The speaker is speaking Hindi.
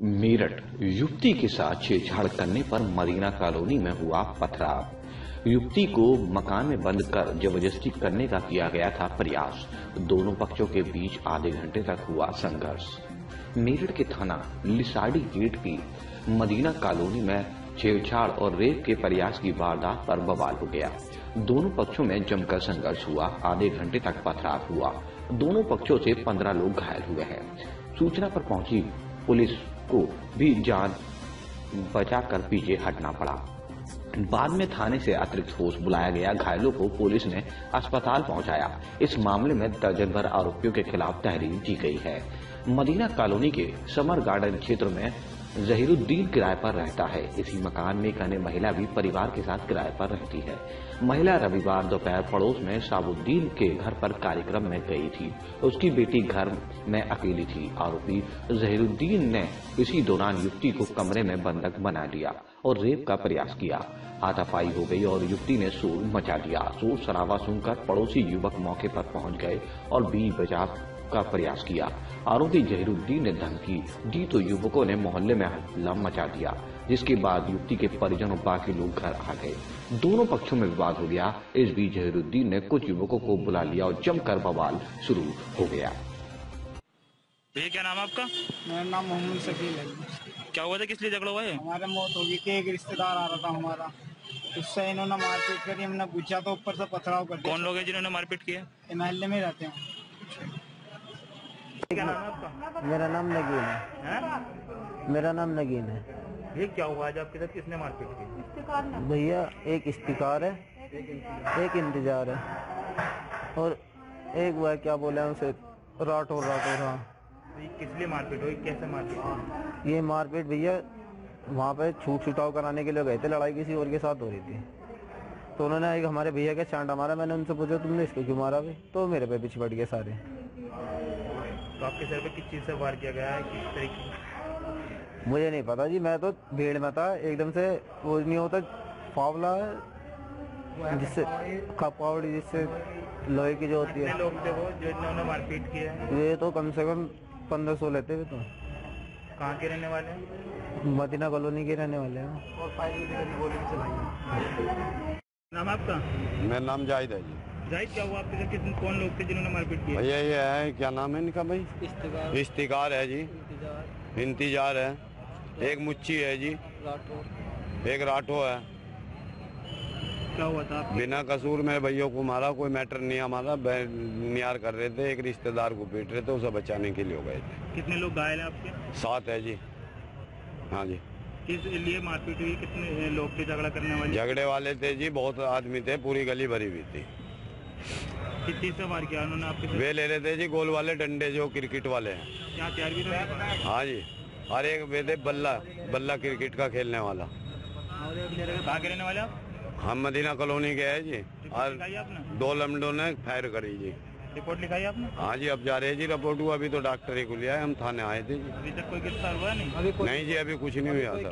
मेरठ युवती के साथ छेड़छाड़ करने पर मदीना कॉलोनी में हुआ पथराव। युवती को मकान में बंद कर ज़बरदस्ती करने का किया गया था प्रयास। दोनों पक्षों के बीच आधे घंटे तक हुआ संघर्ष। मेरठ के थाना, लिसाड़ी गेट की मदीना कॉलोनी में छेड़छाड़ और रेप के प्रयास की वारदात पर बवाल हो गया। दोनों पक्षों में जमकर संघर्ष हुआ, आधे घंटे तक पथराव हुआ। दोनों पक्षों से पंद्रह लोग घायल हुए हैं। सूचना पर पहुँची पुलिस को भी जान बचा कर पीछे हटना पड़ा। बाद में थाने से अतिरिक्त फोर्स बुलाया गया। घायलों को पुलिस ने अस्पताल पहुँचाया। इस मामले में दर्जन भर आरोपियों के खिलाफ तहरीर दी गई है। मदीना कॉलोनी के समर गार्डन क्षेत्र में जहीरुद्दीन किराए पर रहता है। इसी मकान में एक अन्य महिला भी परिवार के साथ किराए पर रहती है। महिला रविवार दोपहर पड़ोस में साबुद्दीन के घर पर कार्यक्रम में गई थी। उसकी बेटी घर में अकेली थी। आरोपी जहीरुद्दीन ने इसी दौरान युवती को कमरे में बंधक बना लिया और रेप का प्रयास किया। हाथापाई हो गई और युवती ने शोर मचा दिया शोर शराबा सुनकर पड़ोसी युवक मौके पर पहुँच गए और बीच बचाव का प्रयास किया। आरोपी जहीरुद्दीन ने धमकी दी तो युवकों ने मोहल्ले में हल्ला मचा दिया जिसके बाद युवती के परिजन और बाकी लोग घर आ गए। दोनों पक्षों में विवाद हो गया। इस बीच जहीरुद्दीन ने कुछ युवकों को बुला लिया और जमकर बवाल शुरू हो गया। भैया क्या नाम है आपका? मेरा नाम मोहम्मद शकील है। क्या हुआ था? किस लिए झगड़ा हुआ है? हमारे मौत हो गई थी। एक रिश्तेदार आ रहा था हमारा। उससे इन्होंने मारपीट करी। हमने पूछा तो ऊपर से पथराव कर दिया। कौन लोग हैं जिन्होंने मारपीट किया? महल्ले में रहते हैं। मेरा नाम नगीन है। मेरा नाम नगीन है। ये क्या हुआ आज आपके साथ? किसने मारपीट की? भैया एक इश्तिकार है एक इंतज़ार है। और एक वह क्या बोले उसे? राठौर राठौर हाँ। तो किस लिए मारपीट हुई? कैसे मारपीट ये मारपीट भैया वहाँ पे छूट छुटाव कराने के लिए गए थे लड़ाई किसी और के साथ हो रही थी। तो उन्होंने एक हमारे भैया के चांटा मारा मैंने उनसे पूछा तुमने इसको क्यों मारा भी तो मेरे पे पीछे पड़ गए सारे। तो आपके सर पे किस चीज़ से वार किया गया है? किस तरीके मुझे नहीं पता जी मैं तो भीड़ में था एकदम से वो नहीं होता फावला जिससे खपावड़ी जिससे लोहे की जो होती है। लोग थे वो जो इन्होंने मारपीट किया है? ये तो कम से कम पंद्रह सौ लेते हुए तो। कहाँ के रहने वाले हैं? मदीना कॉलोनी के रहने वाले हैं। नाम आपका? मेरा नाम जाहिद है जी। क्या हुआ आपके कितने कौन लोग थे जिन्होंने मारपीट किया? भैया ये है क्या नाम है इनका भाई? इश्तिकार है जी। इंतज़ार है। एक मुच्ची है जी। एक राठो है। क्या हुआ था बिना कसूर में भैया को मारा कोई मैटर नहीं हमारा। नियार कर रहे थे एक रिश्तेदार को पीट रहे थे उसे बचाने के लिए हो गए थे। कितने लोग घायल हैं आपके? सात है जी। हाँ जी। किस लिए मारपीट हुई? कितने लोग थे? झगड़ा करने वाले? झगड़े वाले थे जी बहुत आदमी थे पूरी गली भरी हुई थी। किस से वार किया उन्होंने आपके वे ले रहे थे जी गोल वाले डंडे जो क्रिकेट वाले हैं। यहाँ तैयार भी रहे हाँ? जी। और एक वे थे बल्ला बल्ला क्रिकेट का खेलने वाला। कहाँ के रहने वाले आप? हम मदीना कॉलोनी के हैं जी। और दो लमडों ने फायर करी जी। रिपोर्ट लिखाई आपने? हाँ जी अब जा रहे हैं जी रिपोर्ट हुआ अभी तो डॉक्टर ही को लिया है हम थाने आए थे जी। अभी तक कोई गिरफ़्तार हुआ नहीं? नहीं जी अभी कुछ नहीं हुआ सर